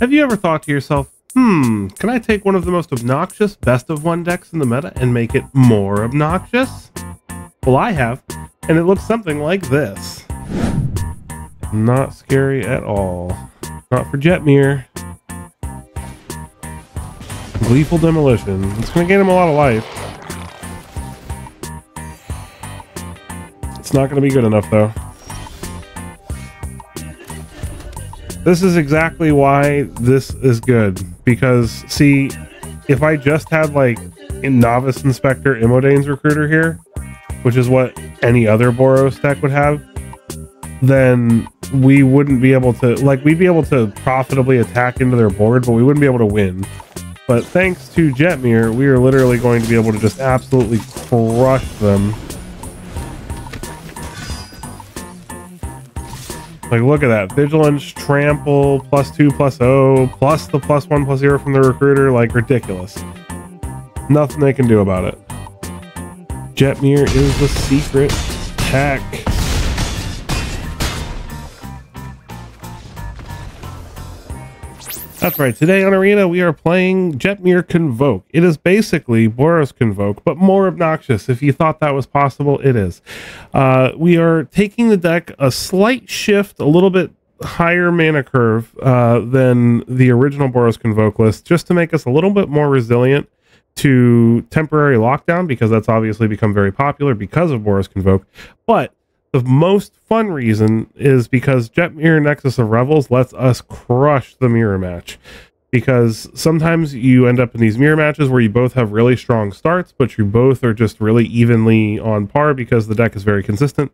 Have you ever thought to yourself, hmm, can I take one of the most obnoxious best of one decks in the meta and make it more obnoxious? Well, I have, and it looks something like this. Not scary at all. Not for Jetmir. Gleeful Demolition. It's going to gain him a lot of life. It's not going to be good enough, though. This is exactly why this is good. Because, see, if I just had, like, in Novice Inspector Imodane's Recruiter here, which is what any other Boros deck would have, then we wouldn't be able to, like, we'd be able to profitably attack into their board, but we wouldn't be able to win. But thanks to Jetmir, we are literally going to be able to just absolutely crush them. Like, look at that. Vigilance, Trample, plus two, plus O, plus the plus one, plus zero from the recruiter. Like, ridiculous. Nothing they can do about it. Jetmir is the secret tech. That's right. Today on Arena, we are playing Jetmir Convoke. It is basically Boros Convoke, but more obnoxious. If you thought that was possible, it is. Uh, we are taking the deck a slight shift, a little bit higher mana curve uh, than the original Boros Convoke list, just to make us a little bit more resilient to temporary lockdown, because that's obviously become very popular because of Boros Convoke. But the most fun reason is because Jetmir Nexus of Revels lets us crush the mirror match. Because sometimes you end up in these mirror matches where you both have really strong starts, but you both are just really evenly on par because the deck is very consistent.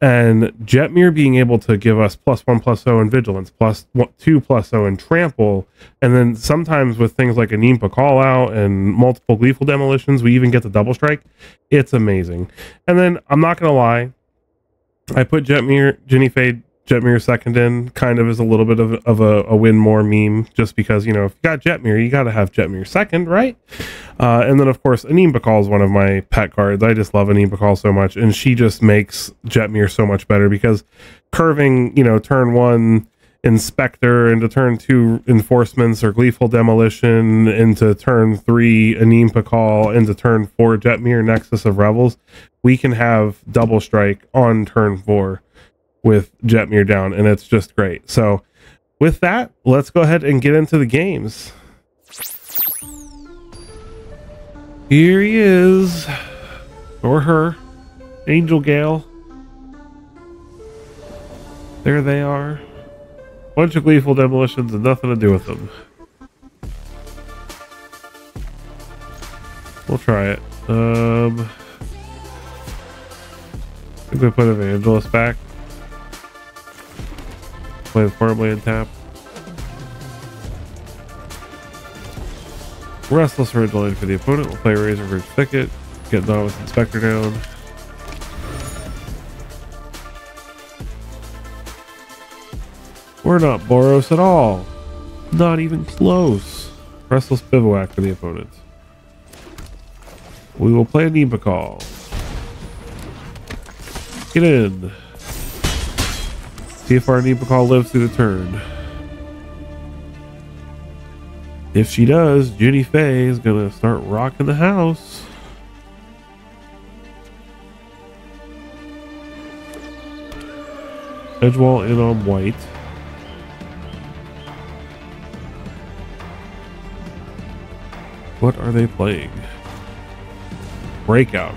And Jetmir being able to give us plus one plus O in Vigilance, plus two plus O in Trample, and then sometimes with things like Anima Call Out and multiple Gleeful Demolitions, we even get the double strike. It's amazing. And then I'm not going to lie, I put Jetmir, Jinnie Fay, Jetmir's Second in kind of as a little bit of, of a, a, win more meme, just because, you know, if you got Jetmir, you got to have Jetmir's Second, right? Uh, and then, of course, Anim Pakal is one of my pet cards. I just love Anim Pakal so much, and she just makes Jetmir so much better because curving, you know, turn one Inspector into turn two Enforcements or Gleeful Demolition into turn three Anim Pakal into turn four Jetmir Nexus of Revels, we can have double strike on turn four with Jetmir down, and it's just great. So, with that, let's go ahead and get into the games. Here he is, or her, Angel Gale. There they are. Bunch of gleeful demolitions and nothing to do with them. We'll try it. Um, I think we put Evangelist back. Play the farmland tap. Restless Ridgeline for the opponent. We'll play Razorverge Thicket. Get Novice Inspector down. We're not Boros at all. Not even close. Restless Bivouac for the opponent. We will play Anim Pakal. Get in. See if our Call lives through the turn. If she does, Jinnie Fay is going to start rocking the house. Edgewall Inn on white. What are they playing? Breakout.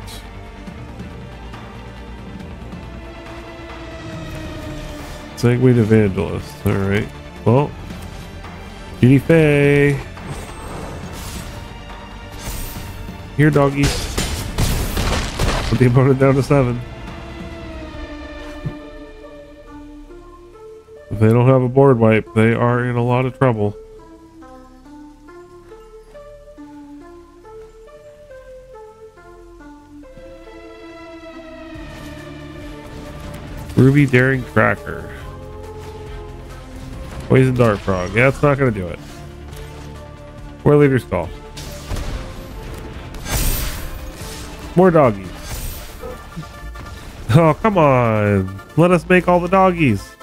Sanguine Evangelist. Alright. Well. Jinnie Fay. Here, doggies. Put the opponent down to seven. If they don't have a board wipe, they are in a lot of trouble. Ruby Daring Tracker. Poison Dart Frog. Yeah, it's not to do it. War Leader's Call. More doggies. Oh, come on. Let us make all the doggies.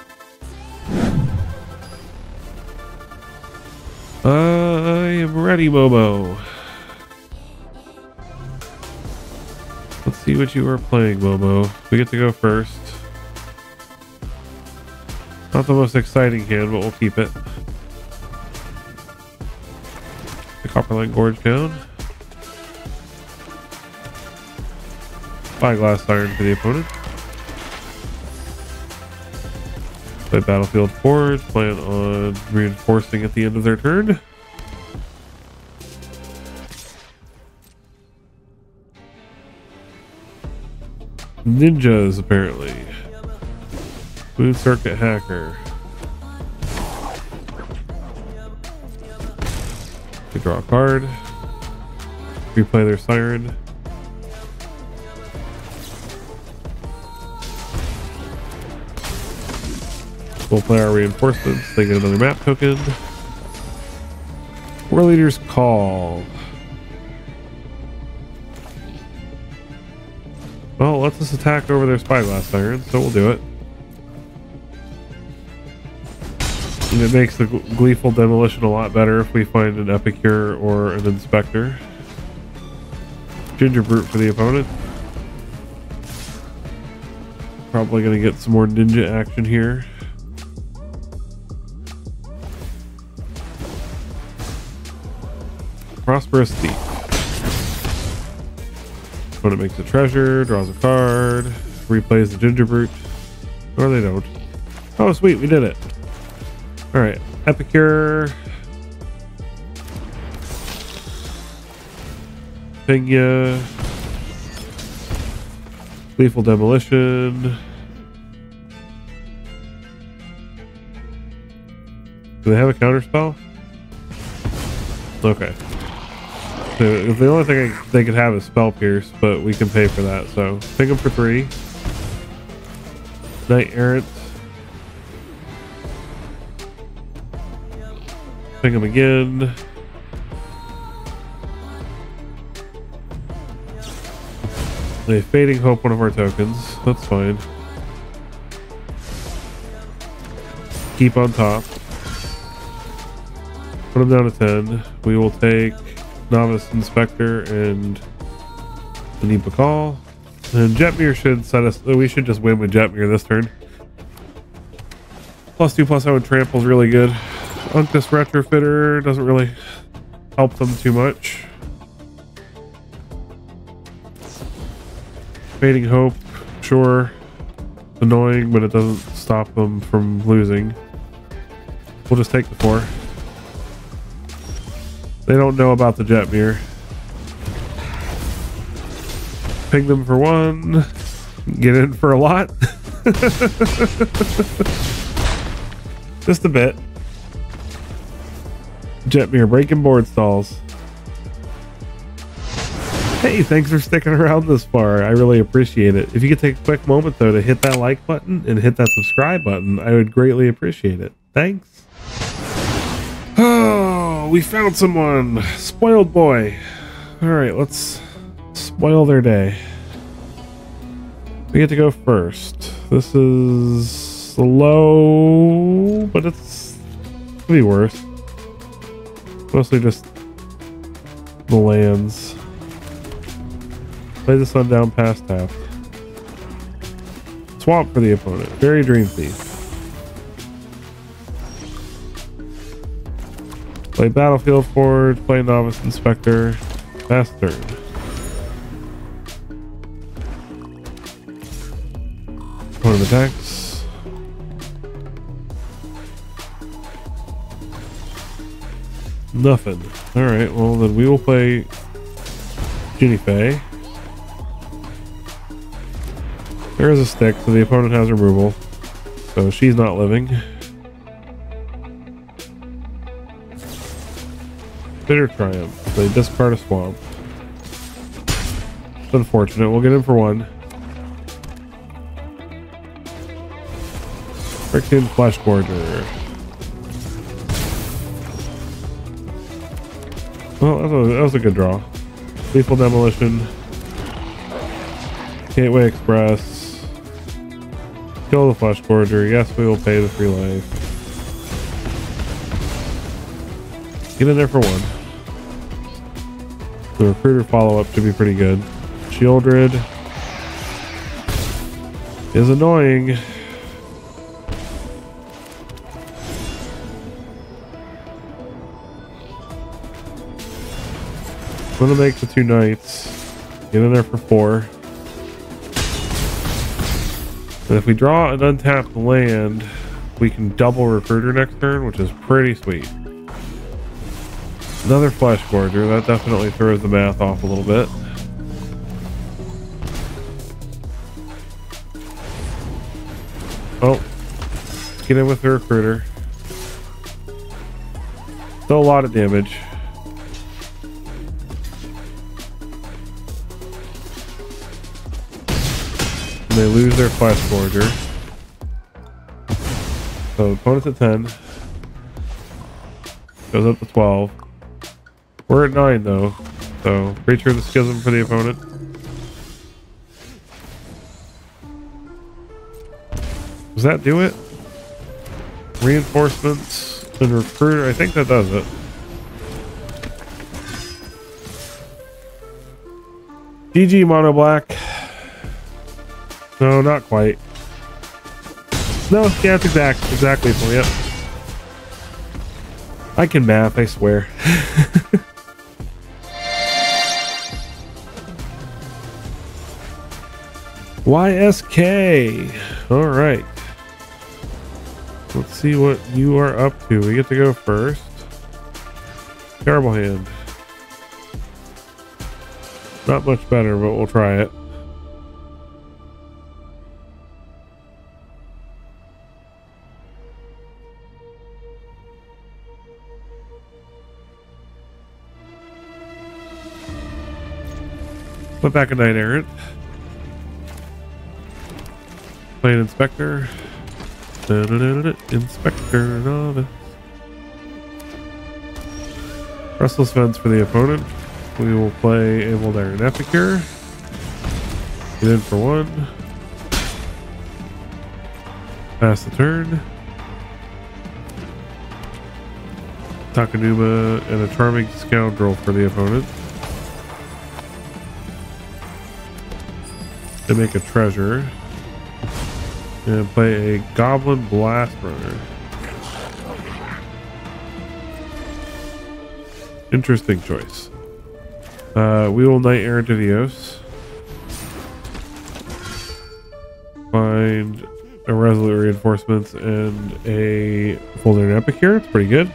I am ready, Momo. Let's see what you are playing, Momo. We get to go first. Not the most exciting hand, but we'll keep it. The Copperline Gorge down. Spyglass Siren for the opponent. Play Battlefield Forge, plan on reinforcing at the end of their turn. Ninjas, apparently. Moon Circuit Hacker. They draw a card. Replay their Siren. We'll play our reinforcements. They get another map token. War Leader's Call. Well, let's just attack over their Spyglass Siren, so we'll do it. And it makes the Gleeful Demolition a lot better if we find an Epicure or an Inspector. Gingerbrute for the opponent. Probably to get some more ninja action here. Prosperous Thief. Opponent makes a treasure, draws a card, replays the Gingerbrute. Or they don't. Oh, sweet, we did it. Alright, Epicure. Pena. Lethal Demolition. Do they have a counter spell? Okay. So the only thing they could have is Spell Pierce, but we can pay for that. So ping them for three. Knight Errant. Ping them again. A Fading Hope, one of our tokens. That's fine. Keep on top. Put them down to 10. We will take Novice Inspector and Anim Pakal. And Jetmir should set us. We should just win with Jetmir this turn. Plus two, plus seven trample is really good. Unctus Retrofitter doesn't really help them too much. Fading Hope, sure. Annoying, but it doesn't stop them from losing. We'll just take the four. They don't know about the Jetmir. Ping them for one. Get in for a lot. Just a bit. Jetmir breaking board stalls. Hey, thanks for sticking around this far. I really appreciate it. If you could take a quick moment, though, to hit that like button and hit that subscribe button, I would greatly appreciate it. Thanks. Oh, we found someone. Spoiled boy. All right, let's spoil their day. We get to go first. This is low, but it's could be worse. Mostly just the lands. Play the sundown past half. Swamp for the opponent. Faerie Dreamthief. Play Battlefield Forge. Play Novice Inspector. Fast turn. Opponent attacks. Nothing. Alright, well then we will play Jinnie Fay. There is a stick, so the opponent has removal. So she's not living. Bitter Triumph. They discard a swamp. It's unfortunate. We'll get in for one. Freaking Flesh Gorger. Well, that was, a, that was a good draw. Lethal Demolition. Gateway Express. Kill the Flesh Gorger. Yes, we will pay the free life. Get in there for one. The recruiter follow-up should be pretty good. Sheoldred is annoying. I'm gonna make the two knights. Get in there for four. And if we draw an untapped land, we can double recruiter next turn, which is pretty sweet. Another flesh gorger. That definitely throws the math off a little bit. Oh, get in with the recruiter. Still a lot of damage. They lose their flesh Gorger. So opponent's at 10. Goes up to 12. We're at 9 though. So creature the schism for the opponent. Does that do it? Reinforcements and recruiter. I think that does it. GG Mono Black. No, not quite. No, yeah, it's exact, exactly for you. I can math, I swear. YSK. All right. Let's see what you are up to. We get to go first. Terrible hand. Not much better, but we'll try it. Put back a Knight Errant. Play an Inspector. Da -da -da Inspector Novice. Restless Fence for the opponent. We will play Voldaren Epicure. Get in for one. Pass the turn. Takenuma and a Charming Scoundrel for the opponent. To make a treasure. And play a Goblin Blast Runner. Interesting choice. Uh, we will Knight Errant to Eos. Find a Resolute Reinforcements and a Folder Epicure. It's pretty good.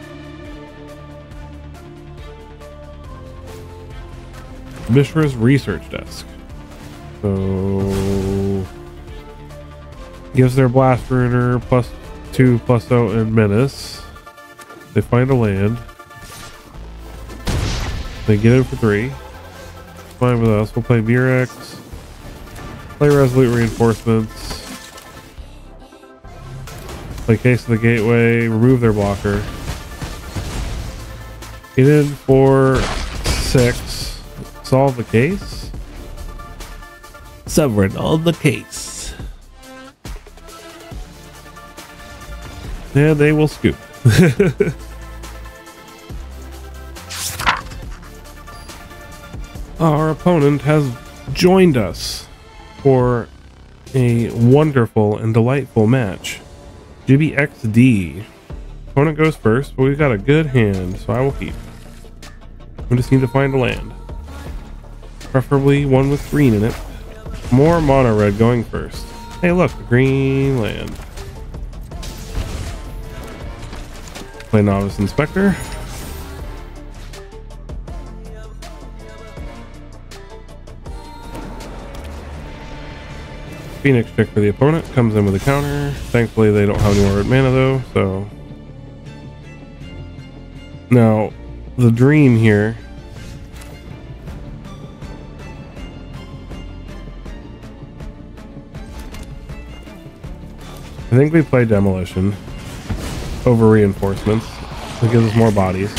Mishra's Research Desk. So gives their blast runner plus two plus out and menace. They find a land. They get in for three. Fine with us. We'll play Mirrex. Play Resolute Reinforcements. Play Case of the Gateway. Remove their blocker. Get in for six. Solve the case. Sovereign on the case. Yeah, they will scoop. Our opponent has joined us for a wonderful and delightful match. GBXD. Opponent goes first, but we've got a good hand, so I will keep. We just need to find a land. Preferably one with green in it. More mono red going first. Hey, look, green land. Play novice inspector. Phoenix Chick for the opponent. Comes in with a counter. Thankfully, they don't have any more mana though, so. Now, the dream here I think we play demolition over reinforcements. It gives us more bodies.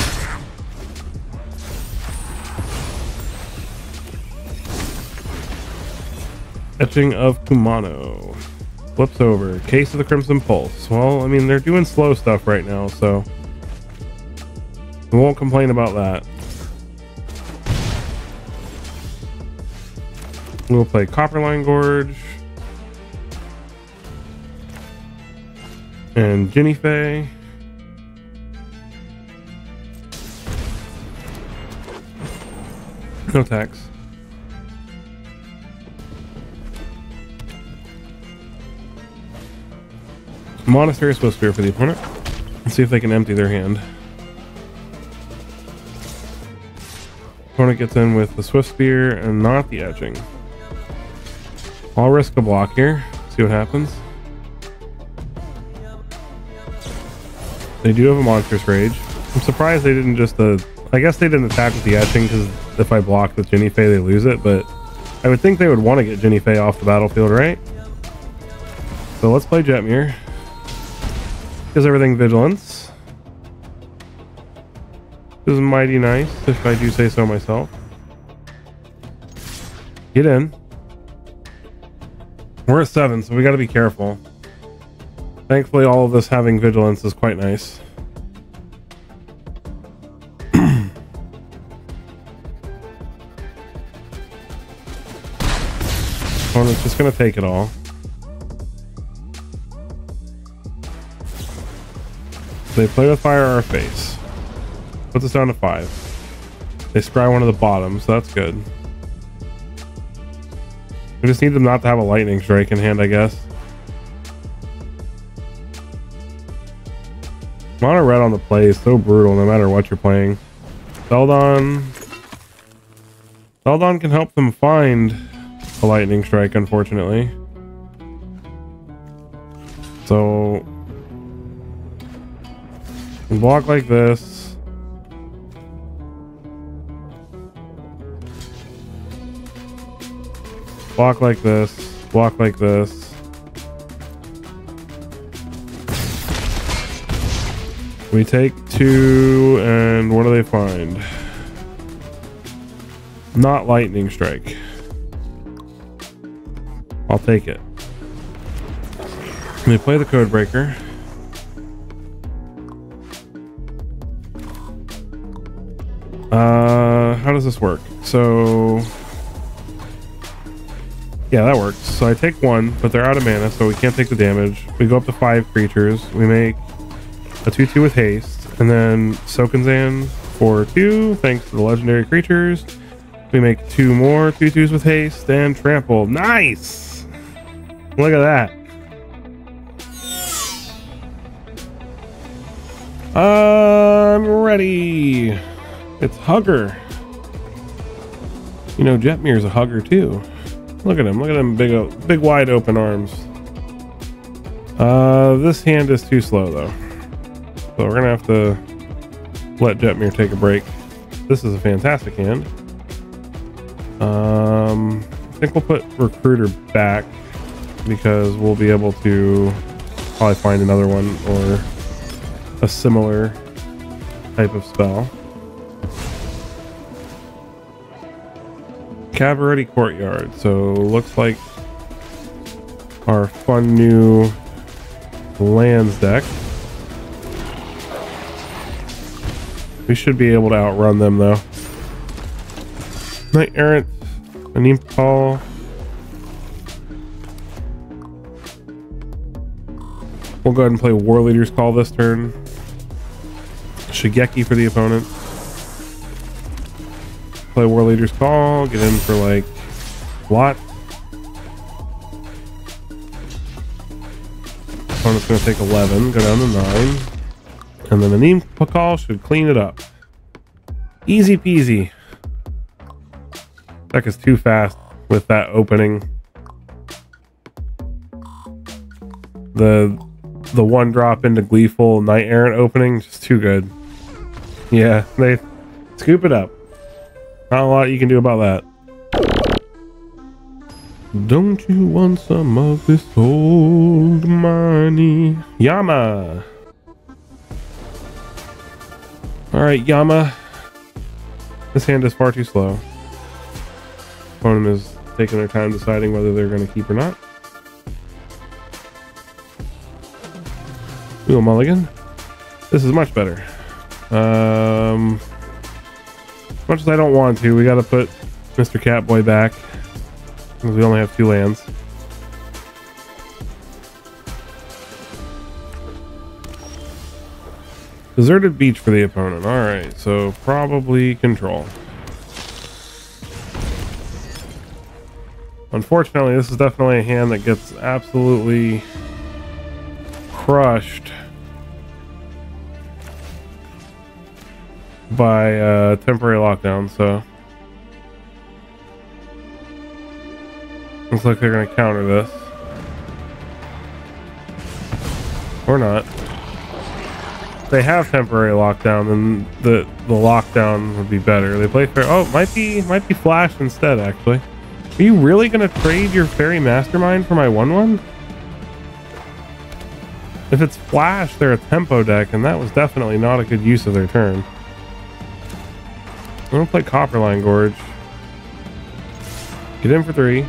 Etching of Kumano. Flips over. Case of the Crimson Pulse. Well, I mean, they're doing slow stuff right now, so... We won't complain about that. We'll play Copperline Gorge. And Jinnie Fay. No tax. Monastery Swift Spear for the opponent. Let's see if they can empty their hand. Opponent gets in with the Swift Spear and not the Etching. I'll risk a block here. See what happens. They do have a Monstrous Rage. I'm surprised they didn't just... Uh, I guess they didn't attack with the Etching because if I block with Jinnie Fay, they lose it, but I would think they would want to get Jinnie Fay off the battlefield, right? So let's play Jetmir. Gives everything vigilance. This is mighty nice, if I do say so myself. Get in. We're at seven, so we got to be careful. Thankfully, all of this having vigilance is quite nice. Opponent's just going to take it all. They play with fire our face. Puts us down to five. They scry one of the bottoms, so that's good. We just need them not to have a lightning strike in hand, I guess. Mono red on the play is so brutal no matter what you're playing. Celadon. Celadon can help them find a lightning strike, unfortunately. So Block like this. Block like this. Block like this. We take two, and what do they find? Not lightning strike. I'll take it. They play the code breaker. Uh, how does this work? So, yeah, that works. So I take one, but they're out of mana, so we can't take the damage. We go up to five creatures. We make a 2-2 with haste, and then Sokenzan for two, thanks to the legendary creatures. We make two more 2-2s with haste and trample. Nice! Look at that. I'm ready. It's Hugger. You know, Jetmir's a hugger too. Look at him. Look at him. Big, big, wide open arms. Uh, this hand is too slow though. So we're gonna have to let Jetmir take a break. This is a fantastic hand. Um, I think we'll put Recruiter back because we'll be able to probably find another one or a similar type of spell. Cavalry Courtyard. So looks like our fun new lands deck. We should be able to outrun them though. Knight Errant, Anim We'll go ahead and play War Leader's Call this turn. Shigeki for the opponent play War Leader's Call, get in for like what? Opponent's going to take 11, go down to 9. And then Anim Pakal should clean it up. Easy peasy. Deck is too fast with that opening. The the one drop into Gleeful Knight Errant opening, just too good. Yeah, they scoop it up. Not a lot you can do about that. Don't you want some of this old money? Yama! Alright, Yama. This hand is far too slow. Opponent is taking their time deciding whether they're going to keep or not. Ooh, mulligan. This is much better. Um, as much as I don't want to, we got to put Mr. Catboy back because we only have two lands. Deserted beach for the opponent. All right, so probably control. Unfortunately, this is definitely a hand that gets absolutely crushed by uh, temporary lockdown, so looks like they're to counter this. Or not. They have temporary lockdown, then the the lockdown would be better. They play fair. Oh, might be might be flash instead. Actually, are you really to trade your Faerie Mastermind for my one one? If it's flash, they're a tempo deck, and that was definitely not a good use of their turn. I'm gonna play Copperline Gorge. Get in for three.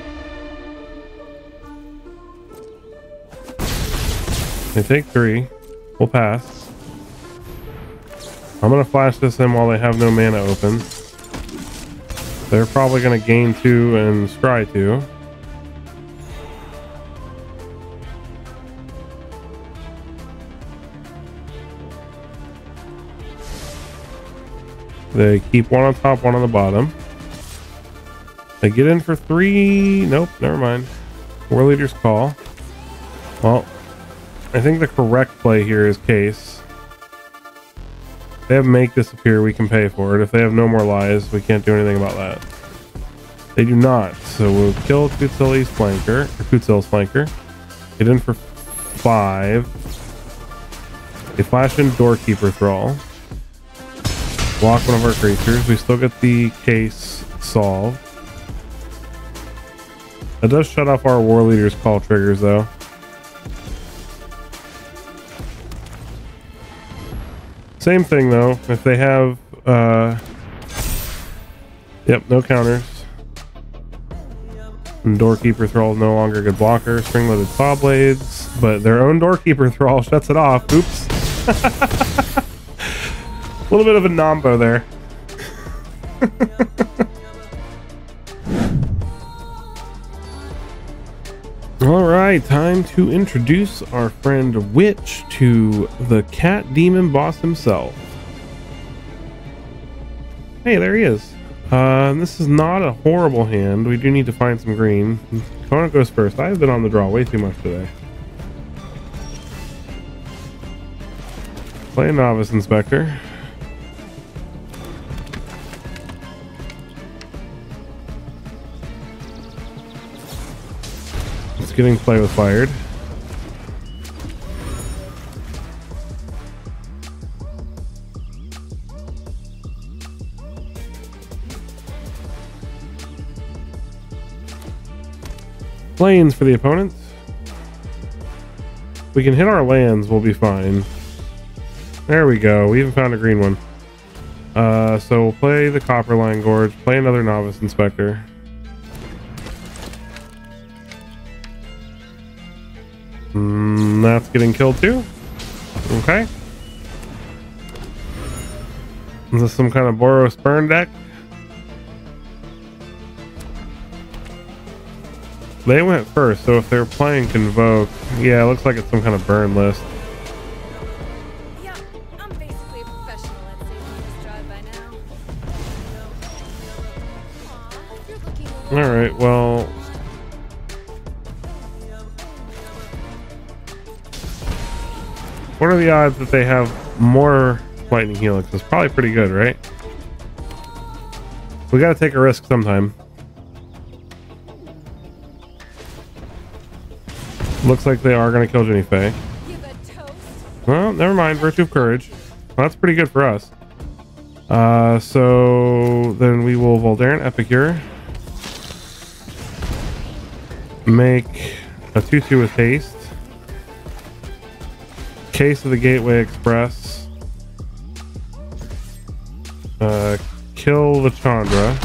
They take three. We'll pass. I'm gonna flash this in while they have no mana open. They're probably gonna gain two and scry two. They keep one on top, one on the bottom. They get in for three. Nope, never mind. War leaders call. Well, I think the correct play here is case. They have make disappear, we can pay for it. If they have no more lies, we can't do anything about that. They do not, so we'll kill Kutzil's flanker, or flanker. Get in for five. They flash in Doorkeeper Thrall block one of our creatures. We still get the case solved. It does shut off our war leader's call triggers though. Same thing though, if they have uh Yep, no counters. And Doorkeeper Thrall no longer a good blocker. Spring-loaded Saw Blades, but their own Doorkeeper Thrall shuts it off. Oops. A little bit of a nombo there. All right, time to introduce our friend Witch to the cat demon boss himself. Hey, there he is. Uh, this is not a horrible hand. We do need to find some green. Kona goes first. I've been on the draw way too much today. Play Novice Inspector. Getting play with fired. Plains for the opponent. We can hit our lands, we'll be fine. There we go. We even found a green one. Uh, so we'll play the Copperline Gorge, play another Novice Inspector. Mm, that's getting killed too. Okay. Is this some kind of Boros burn deck? They went first, so if they're playing Convoke, yeah, it looks like it's some kind of burn list. Yeah, I'm basically a professional at this drive by now. Alright, well, What are the odds that they have more lightning helix? It's probably pretty good, right? We gotta take a risk sometime. Looks like they are gonna kill Jinnie Fay. Well, never mind. Virtue of Courage. Well, that's pretty good for us. Uh, so then we will Voldaren Epicure. Make a 2-2 with haste. Case of the Gateway Express. Uh, kill the Chandra.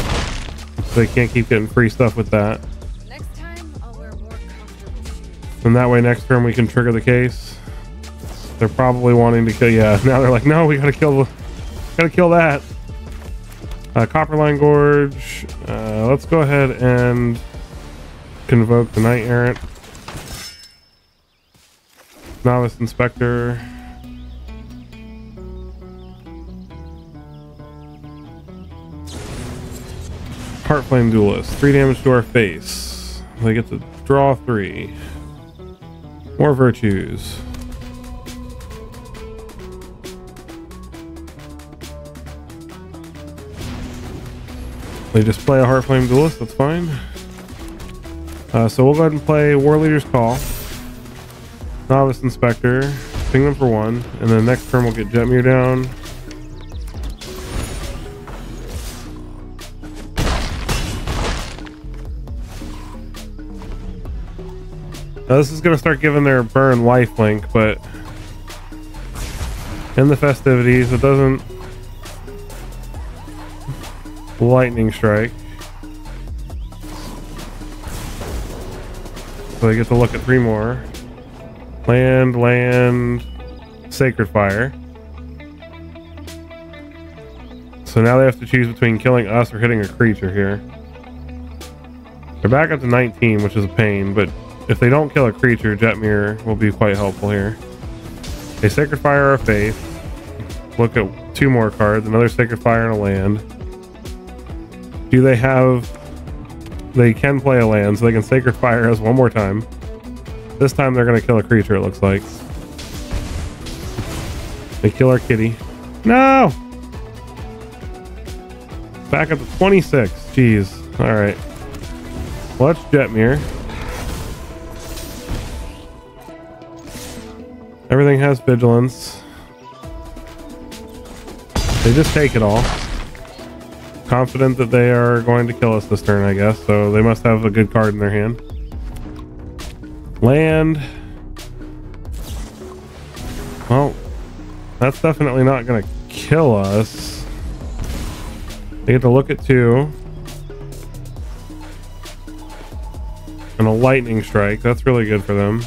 So they can't keep getting free stuff with that. Next time, I'll wear more comfortable shoes. And that way next turn we can trigger the case. They're probably wanting to kill, yeah, now they're like, no, we gotta kill the, Gotta kill that. Uh, Copperline Gorge. Uh, let's go ahead and convoke the Knight Errant. Novice Inspector. Heart flame Duelist. Three damage to our face. They get to draw three. More virtues. They just play a heart flame Duelist, that's fine. Uh, so we'll go ahead and play War Leader's Call. Novice Inspector. Ping them for one. And then next turn we'll get Jetmir down. Now this is going to start giving their burn life link, but in the festivities it doesn't lightning strike. So they get to look at three more. Land, land, sacred fire. So now they have to choose between killing us or hitting a creature here. They're back up to 19, which is a pain, but if they don't kill a creature, Jetmir will be quite helpful here. A Sacred Fire a Faith. Look at two more cards, another Sacred Fire and a land. Do they have... They can play a land, so they can Sacred Fire us one more time. This time they're going to kill a creature, it looks like. They kill our kitty. No! Back up to 26. Jeez. Alright. Watch Jetmir. Everything has vigilance. They just take it all. Confident that they are going to kill us this turn, I guess. So they must have a good card in their hand. Land. Well, that's definitely not going to kill us. They get to look at two. And a lightning strike. That's really good for them.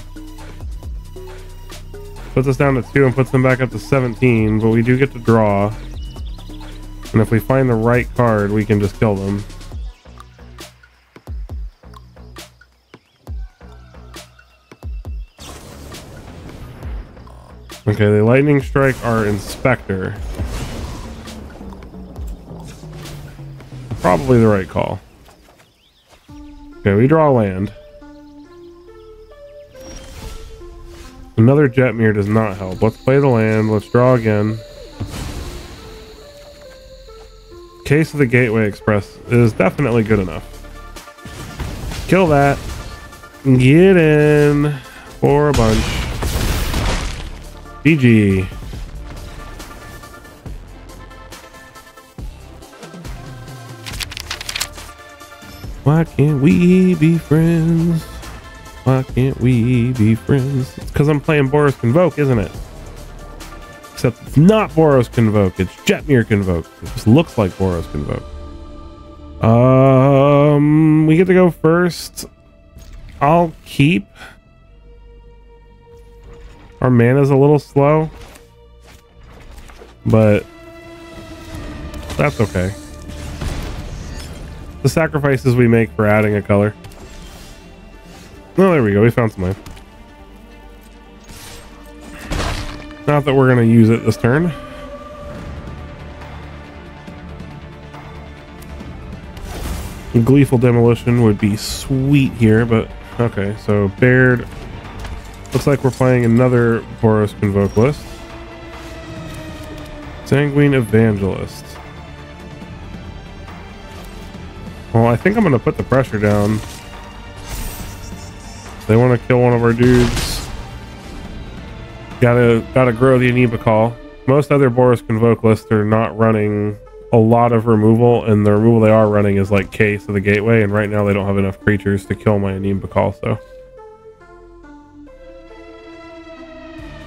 Puts us down to two and puts them back up to 17, but we do get to draw. And if we find the right card, we can just kill them. Okay, the lightning strike our inspector. Probably the right call. Okay, we draw land. Another Jetmir does not help. Let's play the land. Let's draw again. Case of the Gateway Express is definitely good enough. Kill that. Get in for a bunch. GG. Why can't we be friends? Why can't we be friends? It's because I'm playing Boros Convoke, isn't it? Except it's not Boros Convoke. It's Jetmir Convoke. It just looks like Boros Convoke. Um, we get to go first. I'll keep. Our mana's a little slow. But that's okay. The sacrifices we make for adding a color. Oh, there we go. We found some. Not that we're going to use it this turn. Gleeful Demolition would be sweet here, but okay. So Baird. Looks like we're playing another Boros Convoke list. Sanguine Evangelist. Well, I think I'm going to put the pressure down. They want to kill one of our dudes. Gotta gotta grow the Anim Pakal. Most other Boros Convoke lists are not running a lot of removal, and the removal they are running is like Case of the Gateway, and right now they don't have enough creatures to kill my Anim Pakal, so.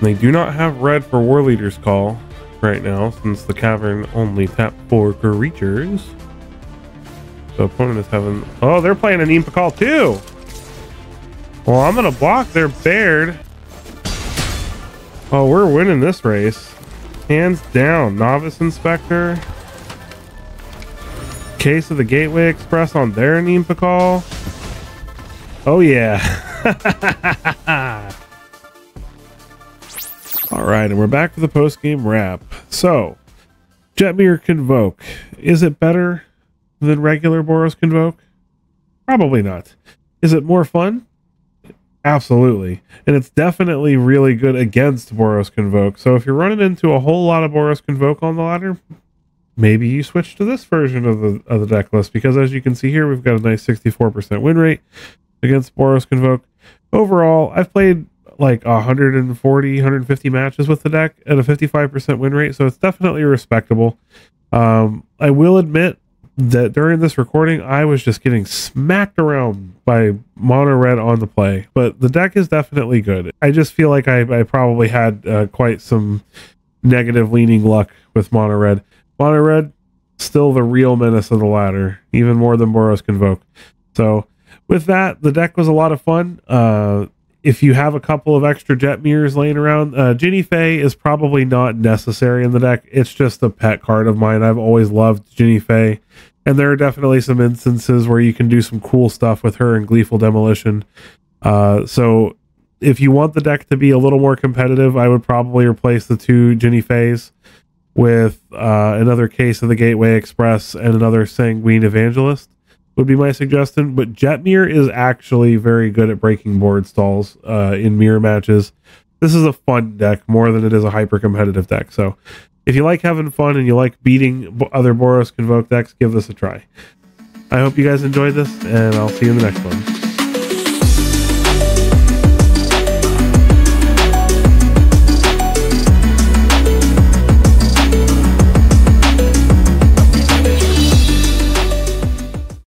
They do not have red for War Leader's Call right now, since the cavern only tap four creatures. So opponent is having... Oh, they're playing an Impa Call too! Well, I'm going to block their Baird. Oh, we're winning this race. Hands down, Novice Inspector. Case of the Gateway Express on their Anim Pakal. Oh yeah. All right, and we're back for the post game wrap. So, Jetmir Convoke. Is it better than regular Boros Convoke? Probably not. Is it more fun? Absolutely. And it's definitely really good against Boros Convoke. So if you're running into a whole lot of Boros Convoke on the ladder, maybe you switch to this version of the of the deck list because as you can see here, we've got a nice 64% win rate against Boros Convoke. Overall, I've played like 140, 150 matches with the deck at a 55% win rate, so it's definitely respectable. Um, I will admit that during this recording, I was just getting smacked around by mono red on the play, but the deck is definitely good. I just feel like I, I probably had uh, quite some negative leaning luck with mono red. Mono red, still the real menace of the ladder, even more than Boros Convoke. So, with that, the deck was a lot of fun. Uh, if you have a couple of extra Jetmirs laying around, uh, Jinnie Fay is probably not necessary in the deck. It's just a pet card of mine. I've always loved Jinnie Fay, and there are definitely some instances where you can do some cool stuff with her in Gleeful Demolition. Uh, so if you want the deck to be a little more competitive, I would probably replace the two Jinnie Fays with uh, another case of the Gateway Express and another Sanguine Evangelist would be my suggestion. But Jetmir is actually very good at breaking board stalls uh, in mirror matches. This is a fun deck more than it is a hyper competitive deck. So if you like having fun and you like beating other Boros Convoke decks, give this a try. I hope you guys enjoyed this, and I'll see you in the next one.